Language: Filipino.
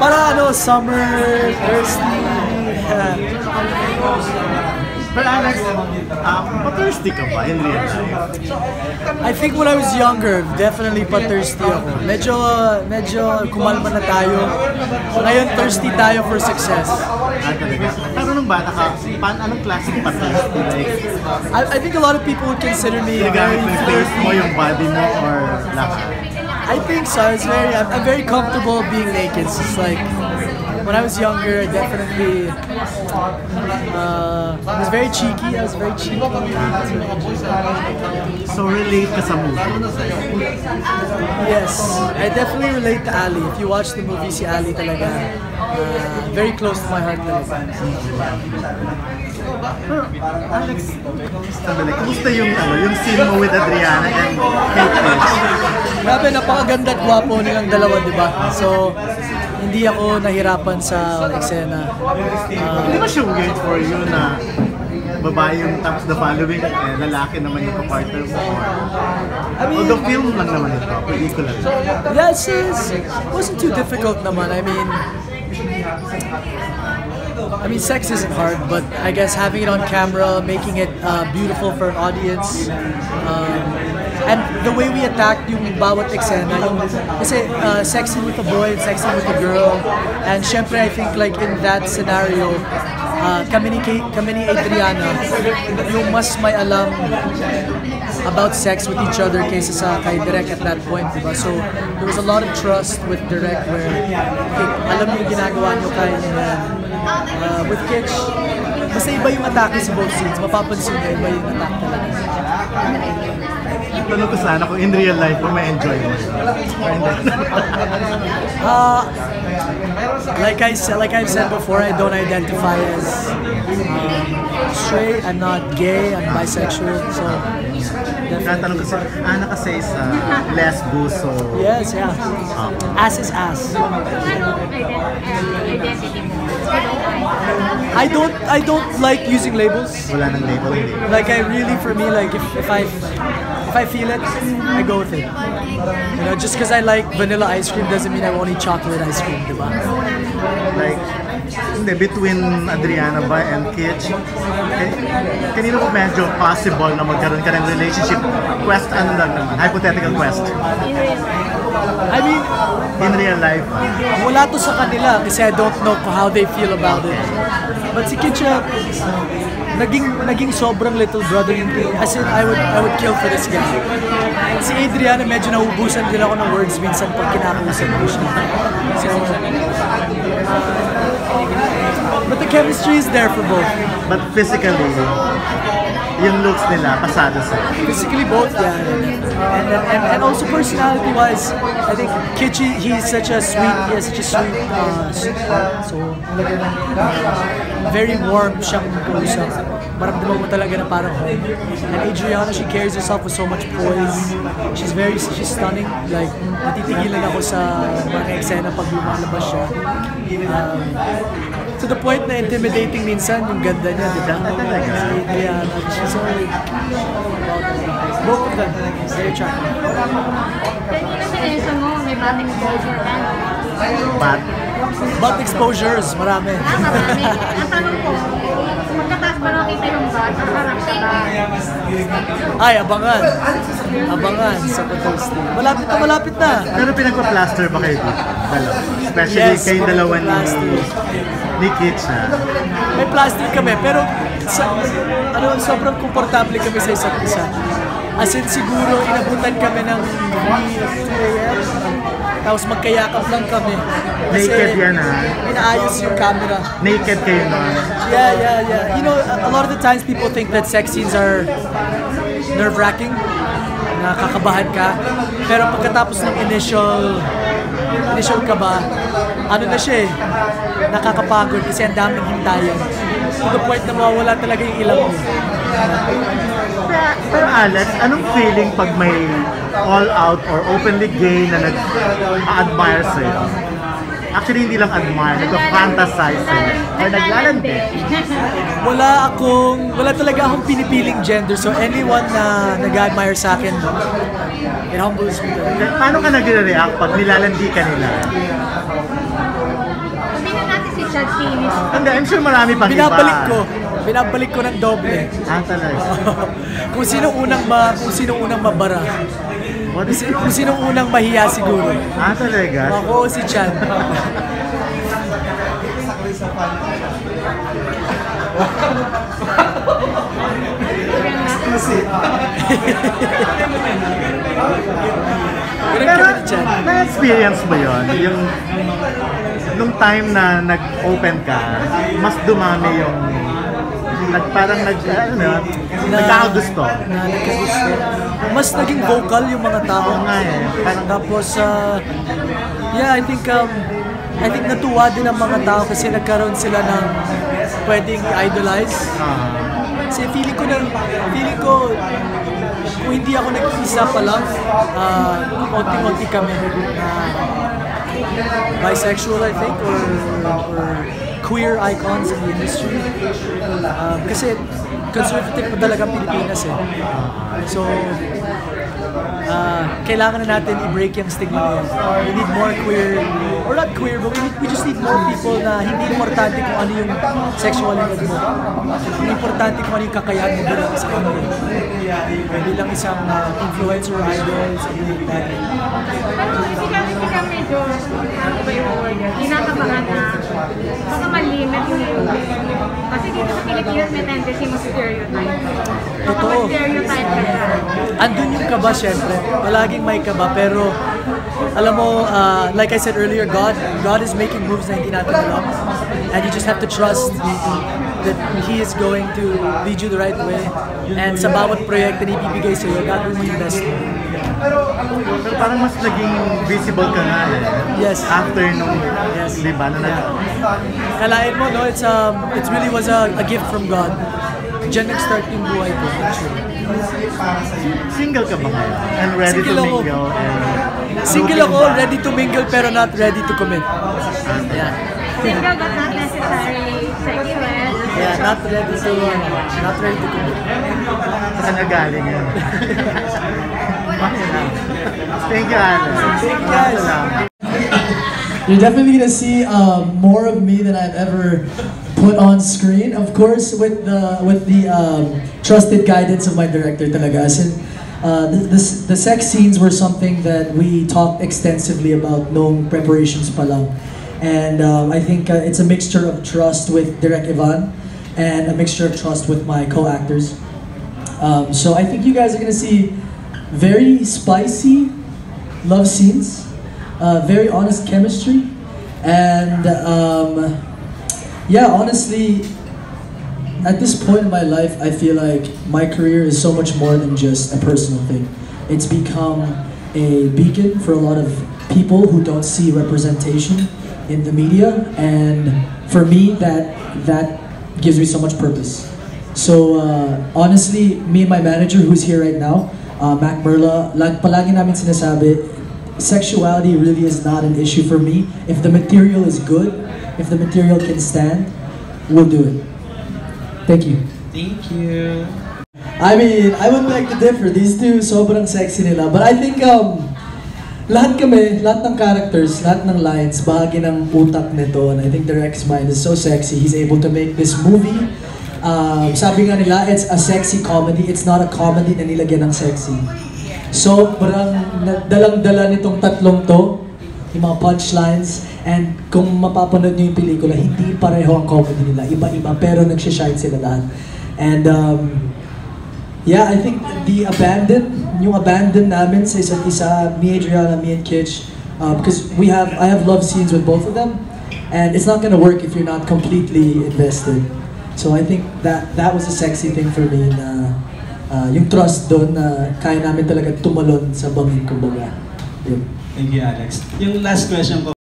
Para ano, summer, thirsty. But Alex, um, pa-thirsty ka ba in real life? I think when I was younger, definitely pa thirsty ako. Medyo, medyo kumalma na tayo. Ngayon, thirsty tayo for success. Ah, talaga. Pero nung bata ka, pan, anong klaseng pa-thirsty? Like, I, I think a lot of people would consider me very ginagamit mo yung body mo, or lakas? I think so. It's very, I'm, I'm very comfortable being naked. It's just like, when I was younger, I definitely uh, was very cheeky. I was very cheeky. So relate ka sa movie. Yes, I definitely relate to Ali. If you watch the movie, si Ali talaga, uh, very close to my heart talaga. Alex, sandali, kumusta yung, ano, yung scene mo with Adriana and Kate Pitch? Grabe, napakaganda at gwapo nilang dalawa, di ba? So, hindi ako nahirapan sa eksena. Hindi Uh, ba siya weird for you na babae yung tapos the following, eh, lalaki naman yung partner mo? I mean, Although film lang naman ito, pelikula lang. it's, it wasn't too difficult naman. I mean, I mean, sex isn't hard, but I guess having it on camera, making it uh, beautiful for an audience, um, and the way we attacked yung bawat eksena, yung, kasi uh, sexy with a boy and sexy with a girl, and syempre I think like in that scenario, uh, kami, ni, kami ni Adriana, yung mas may alam about sex with each other kaysa sa kay Direk at that point, diba? So, there was a lot of trust with Direk where, okay, alam niyo yung ginagawa niyo kay uh, with Kitch, basta iba yung atake sa both scenes. Mapapansin niyo, iba yung attack talaga. Tanong ko sana kung in real life kung may enjoy mo. Uh, like I said, like I've said before, I don't identify as um, straight. I'm not gay. I'm bisexual. So, Tatanong definitely. kasi, Ana kasi is uh, lesbo, so... Yes, yeah. Ass is ass. I don't, I don't like using labels. Wala nang label. Like I really, for me, like if, if I if I feel it, I go with it. You know, just because I like vanilla ice cream doesn't mean I won't eat chocolate ice cream, diba? Like, hindi, between Adriana ba and Kitch, eh, kanino ko medyo possible na magkaroon ka ng relationship? Quest, ano lang naman, hypothetical quest. I mean, In real life, wala to sa kanila kasi I don't know how they feel about it. But si Kitcha, naging naging sobrang little brother yung As in, I would I would kill for this guy. Si Adriana, medyo naubusan din ako ng words minsan pag kinakausap ko siya. So, uh, but the chemistry is there for both. but physically, yung looks nila, pasado sa Physically both, yeah. And, and, and, and also personality-wise, I think Kitchi, he's such a sweet, he has such a sweet uh, heart. So, uh, very warm siyang kausap. Maramdaman mo talaga na parang home. And Adriana, she carries herself with so much poise. She's very, she's stunning. Like, natitigilan ako sa mga eksena pag lumalabas siya. Um, to the point na intimidating minsan yung ganda niya, di ba? Talaga? Si Adriana, she's so both of them, very attractive. Pero yung sinesyo mo, may bad exposure ka. But, But exposures, marami. Ah, marami. Ang tanong ko, pagkataas ba nakita yung bad, parang siya ba? Ay, abangan. Abangan sa Patosti. Malapit na, malapit na. pero pinagpa-plaster ba kayo dito? Dalawa. Especially Yes, kayong dalawa ni, ni Kitch, ha? May plastic kami, pero sa, ano, sobrang komportable kami sa isa't isa. As in, siguro, inabutan kami ng 3 a.m. Tapos magkayakap lang kami. Kasi Naked yan, ha? Inaayos yung camera. Naked kayo nun. Yeah, yeah, yeah. You know, a lot of the times people think that sex scenes are nerve-wracking, nakakabahan ka. Pero pagkatapos ng initial initial ka ba, ano na siya eh, nakakapagod kasi ang daming hintayan. To the point na mawawala talaga yung ilang mo. Pero, Alex, anong feeling pag may all out or openly gay na nag-admire sa'yo? actually hindi lang admire, nagpa-fantasize sila. Or naglalandi. Wala akong, wala talaga akong pinipiling gender. So anyone na nag-admire sa akin, it humbles me. Paano ka nagre-react pag nilalandi ka nila? Tingnan natin si Chad Finis. Hindi, I'm sure marami pang Binabalik iba. ko. Binabalik ko ng doble. Ah, talaga. kung sino unang ma, kung sino unang mabara. What Kung, is si- kung sino unang mahiya siguro. Ah, talaga? Ako si Chan. Pero, na-experience mo yon Yung, nung time na nag-open ka, mas dumami yung, nag, parang nag, ano, nagkakagusto. Na nagkagusto. Mas naging vocal yung mga tao. Oo nga eh. Parang, Tapos, uh, yeah, I think, um, I think natuwa din ang mga tao kasi nagkaroon sila ng pwedeng idolize. ah, Kasi feeling ko na, feeling ko, kung hindi ako nag-isa pa lang, uh, konti-konti kami na bisexual, I think, or, or queer icons in the industry. Um, kasi conservative pa talaga Pilipinas eh. So, uh, kailangan na natin i-break yung stigma na yan. We need more queer, or not queer, but we, need, we just need more people na hindi importante kung ano yung sexuality mo. Hindi importante kung ano yung kakayahan mo bilang isang ano. Bilang isang uh, influencer idol, something like that. Pero hindi ka, hindi ka medyo, ano ba yung word yun? Kinakabahan na baka malimit yung Kasi dito sa Pilipinas may tendency mag-stereotype. Mag-stereotype ka siya. andun yung kaba syempre. Palaging may kaba pero alam mo, uh, like I said earlier, God God is making moves na hindi natin alam. And you just have to trust that He is going to lead you the right way. And sa bawat proyekto na ibibigay sa'yo, gagawin mo yung best mo. pero parang mas naging visible ka nga eh. Yes. After nung, Yes. di ba, na nag, Kalain mo, no? It's, um, it really was a, a gift from God. Diyan nag-start yung buhay ko, actually. single ka ba ngayon? And ready Single to ako. mingle? And Single ako, ready to mingle pero not ready to commit. Yeah. Single but not necessarily sexual. Yeah, not ready to, not ready to commit. Saan na galing yun? Thank you, Alex. Thank you, guys. You're definitely gonna see uh, more of me than I've ever put on screen. Of course, with the with the um, trusted guidance of my director, talaga. As in, uh, the, the, the sex scenes were something that we talked extensively about nung preparations pa lang. And um, I think uh, it's a mixture of trust with Direk Ivan and a mixture of trust with my co-actors. Um, so I think you guys are gonna see very spicy love scenes, uh, very honest chemistry, and um, yeah, honestly, at this point in my life, I feel like my career is so much more than just a personal thing. It's become a beacon for a lot of people who don't see representation in the media, and for me, that that gives me so much purpose. So uh, honestly, me and my manager, who's here right now, uh, Mac Merla, lag, palagi namin sinasabi, sexuality really is not an issue for me. If the material is good, if the material can stand, we'll do it. Thank you. Thank you. I mean, I would like to differ. These two, sobrang sexy nila. But I think, um, lahat kami, lahat ng characters, lahat ng lines, bahagi ng utak nito. And I think Derek's mind is so sexy. He's able to make this movie. Um, sabi nga nila, it's a sexy comedy. It's not a comedy na nilagyan ng sexy. So, parang na- dalang-dala nitong tatlong to, yung mga punchlines, and kung mapapanood nyo yung pelikula, hindi pareho ang comedy nila. Iba-iba, pero nagsishine sila lahat. And, um, yeah, I think the abandon, yung abandon namin sa isa't isa, me, Adriana, me and Kitch, because we have, I have love scenes with both of them, and it's not gonna work if you're not completely invested. So I think that that was a sexy thing for me na uh, yung trust doon na kaya namin talaga tumalon sa bangin kumbaga. Yun. Thank you, Alex. Yung last question ko,